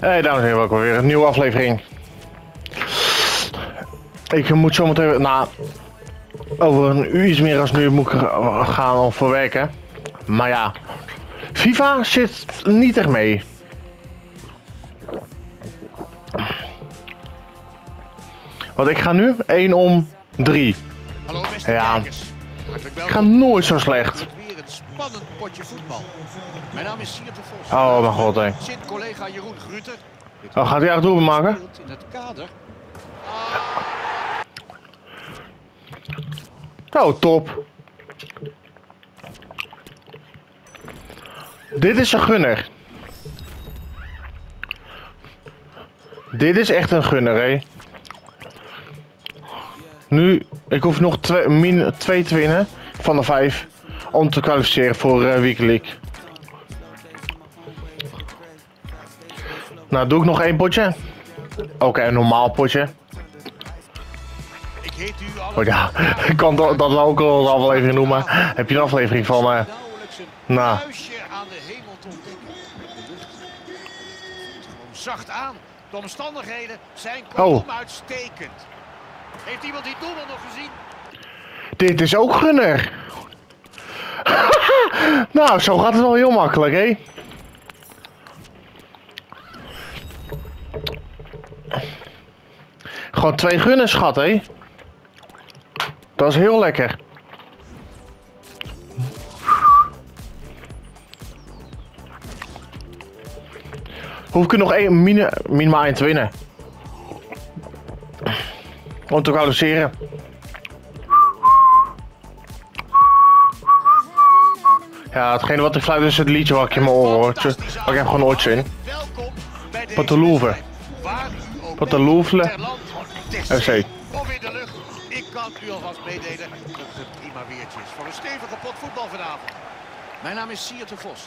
Hey dames en heren, welkom weer een nieuwe aflevering. Ik moet zo meteen, nou, over een uur iets meer als nu moet ik gaan om voor werken. Maar ja, FIFA zit niet echt mee. Want ik ga nu 1 om 3. Hallo beste Ja. kijkers. Ik ga nooit zo slecht. Het weer een spannend potje voetbal. Mijn naam is Siert de Vos. Oh mijn god, hé. Collega Jeroen Gruter. Oh, gaat hij echt doelpunt maken? In het kader. Oh, top. Dit is een gunner. Dit is echt een gunner, hé. Nu, ik hoef nog twee, min, twee te winnen van de vijf om te kwalificeren voor eh Weekly League. Nou, doe ik nog één potje. Oké, een normaal potje. Ik heet u Oh ja, ik kan dat, dat wel ook al een aflevering noemen. Heb je een aflevering van... eh nauwelijks een nou. zacht aan. De omstandigheden zijn Oh. uitstekend. Heeft iemand die doelman nog gezien? Dit is ook gunner. nou, zo gaat het wel heel makkelijk, hè? Gewoon twee gunners, schat, hè? Dat is heel lekker. Hoef ik er nog één, mini- minimaal één te winnen. Om te kwalificeren. Ja, hetgene wat ik fluit is het liedje wat ik in mijn oren hoor. Wat ik heb gewoon ooit in. Welkom bij deze Pateloeve. wedstrijd. Waar FC. zee Of in de lucht. Ik kan u alvast meedelen dat het prima weertje is voor een stevige pot voetbal vanavond. Mijn naam is Siert de Vos.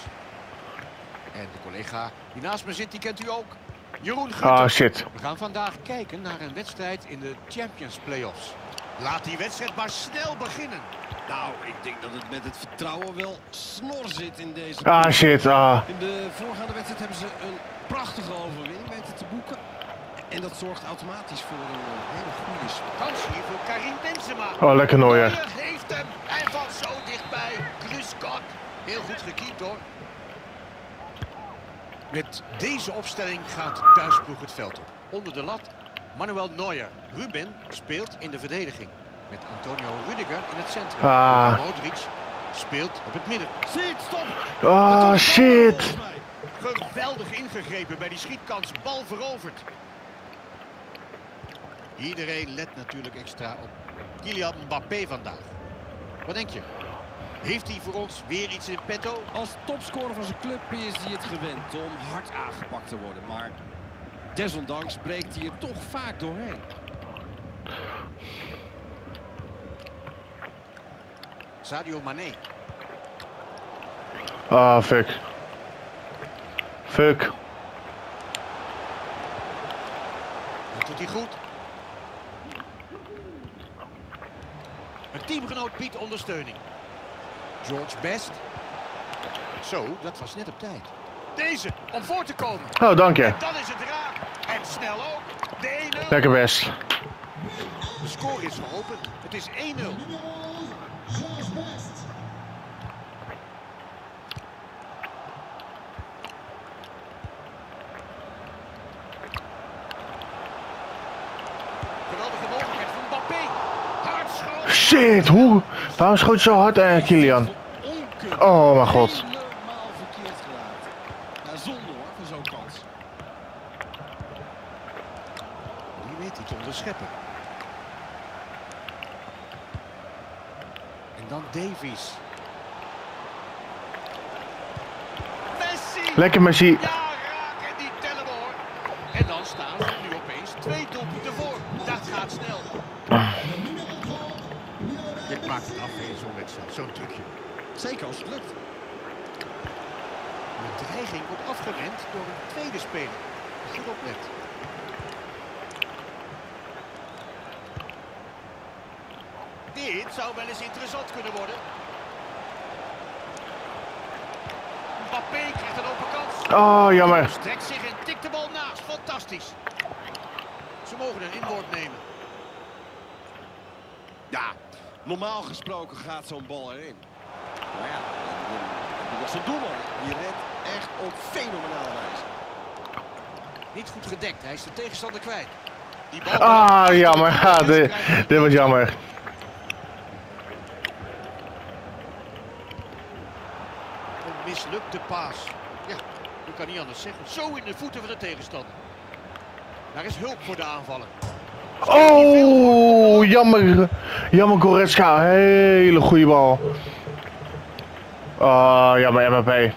En de collega die naast me zit, die kent u ook. Jeroen Gutter. Ah, shit. We gaan vandaag kijken naar een wedstrijd in de Champions Playoffs. Laat die wedstrijd maar snel beginnen. Nou, ik denk dat het met het vertrouwen wel snor zit in deze. Ah, shit. Ah. In de voorgaande wedstrijd hebben ze een prachtige overwinning weten te boeken. En dat zorgt automatisch voor een eh, hele goede. Kans hier voor Karim Benzema. Oh, lekker Neuer. Heeft hem. Hij valt zo dichtbij. Gruskot. Heel goed gekiept hoor. Met deze opstelling gaat de thuisploeg het veld op. Onder de lat Manuel Neuer. Ruben speelt in de verdediging. Met Antonio Rudiger in het centrum. Ah. Modric speelt op het midden. Zit, stop! Ah, shit. Geweldig ingegrepen bij die schietkans. Bal veroverd. Iedereen let natuurlijk extra op Kylian Mbappé vandaag. Wat denk je? Heeft hij voor ons weer iets in petto? Als topscorer van zijn club is hij het gewend om hard aangepakt te worden. Maar desondanks breekt hij er toch vaak doorheen. Sadio Mané. Ah, fuck. Fuck. Dat doet hij goed. Een teamgenoot biedt ondersteuning. George Best. Zo, dat was net op tijd. Deze, om voor te komen. Oh, dank je. En dan is het raak. En snel ook. De 1-0. Lekker best. De score is geopend. Het is 1-0. Geweldige mogelijkheid van Mbappé. Hard schoot. Shit, hoe? Waarom schoot je zo hard, eh, Kilian? Oh, mijn god. Onderscheppen. En dan Davies. Messi! Lekker Messi. Ja, raak en die tellen we hoor. En dan staan ze nu opeens twee doelpunten voor. Dat gaat snel. Maakt het af in zo'n wedstrijd, zo'n trucje. Zeker als het lukt. De dreiging wordt afgewend door een tweede speler. Goed oplet. Dit zou wel eens interessant kunnen worden. Mbappé krijgt een open kans. Oh, jammer. Strekt zich en tikt de bal naast. Fantastisch. Ze mogen een inwoord nemen. Ja, normaal gesproken gaat zo'n bal erin. Maar ja, dat is zijn doelman. Die redt echt op fenomenale wijze. Niet goed gedekt. Hij is de tegenstander kwijt. Die bal Ah, jammer. Ja, dit, dit was jammer. Een mislukte paas. Ja, je kan niet anders zeggen. Zo in de voeten van de tegenstander. Daar is hulp voor de aanvallen. Oh, jammer. Jammer Goretzka. Hele goede bal. Ah, jammer MHP. Aan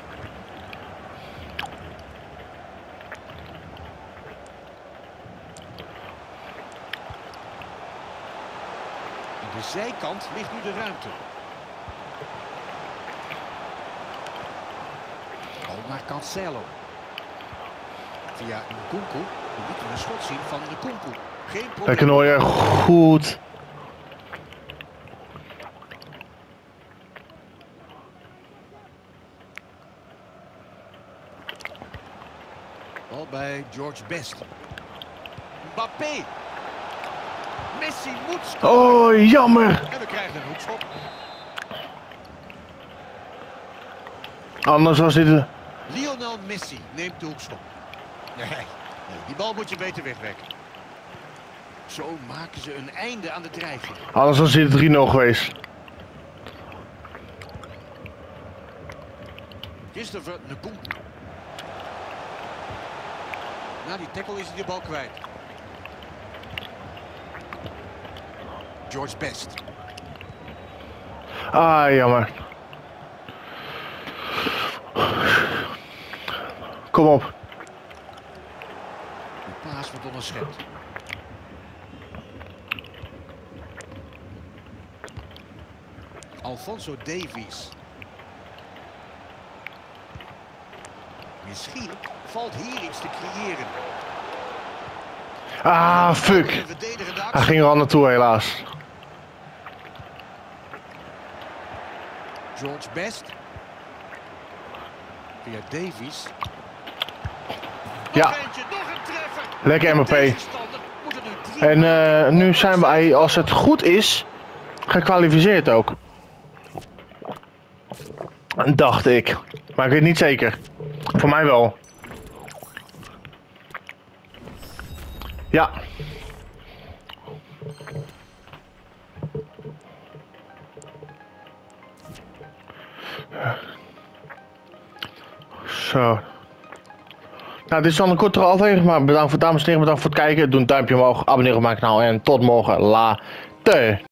de zijkant ligt nu de ruimte. Bal naar Cancelo. Via Nkunku. We moeten een schot zien van Nkunku. Geen probleem. Goed. Bal bij George Best. Mbappé. Messi moet scoren. Oh, jammer. En we krijgen een hoekschop. Anders was dit... Lionel Messi neemt de hoekschop. Nee, nee, die bal moet je beter wegwerken. Zo maken ze een einde aan de dreiging. Anders was dit 3-0 geweest. Christopher Nkunku. Na die tackle is hij de bal kwijt. George Best. Ah, jammer. Kom op. De paas wordt onderschept. Alfonso Davies. Misschien valt hier iets te creëren. Ah, fuck. Hij ging er al naartoe helaas. George Best. Via Davies. Ja. Lekker MOP. er drie En eh, nu zijn wij, als het goed is, gekwalificeerd ook. Dacht ik. Maar ik weet niet zeker. Voor mij wel. Ja. Zo. Nou, dit is dan een kortere aflevering, maar bedankt voor dames en heren, bedankt voor het kijken. Doe een duimpje omhoog, abonneer op mijn kanaal en tot morgen. Later.